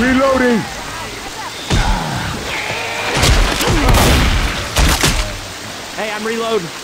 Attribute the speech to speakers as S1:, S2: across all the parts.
S1: Reloading!
S2: Hey, I'm reloading.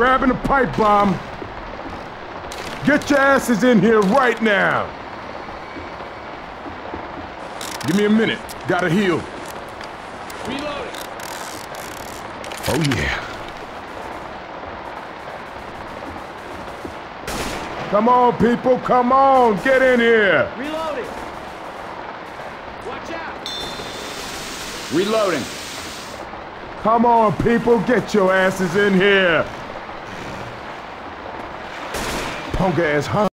S1: Grabbing a pipe bomb. Get your asses in here right now. Give me a minute. Gotta heal.
S2: Reloading.
S1: Oh, yeah. Come on, people, come on, get in here.
S2: Reloading. Watch out.
S3: Reloading.
S1: Come on, people, get your asses in here. Punk ass, huh?